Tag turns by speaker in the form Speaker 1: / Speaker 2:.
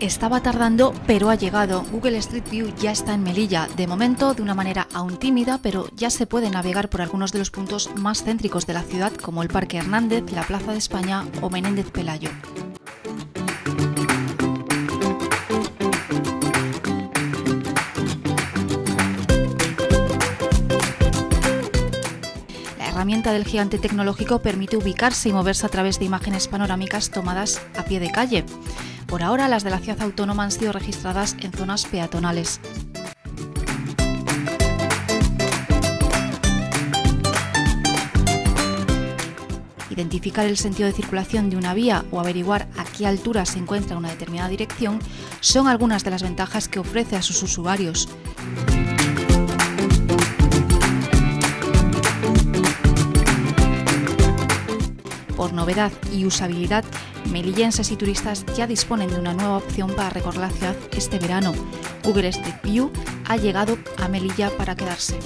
Speaker 1: Estaba tardando, pero ha llegado. Google Street View ya está en Melilla, de momento de una manera aún tímida, pero ya se puede navegar por algunos de los puntos más céntricos de la ciudad, como el Parque Hernández, la Plaza de España o Menéndez Pelayo. La herramienta del gigante tecnológico permite ubicarse y moverse a través de imágenes panorámicas tomadas a pie de calle. Por ahora, las de la ciudad autónoma han sido registradas en zonas peatonales. Identificar el sentido de circulación de una vía o averiguar a qué altura se encuentra una determinada dirección son algunas de las ventajas que ofrece a sus usuarios. Por novedad y usabilidad, melillenses y turistas ya disponen de una nueva opción para recorrer la ciudad este verano. Google Street View ha llegado a Melilla para quedarse.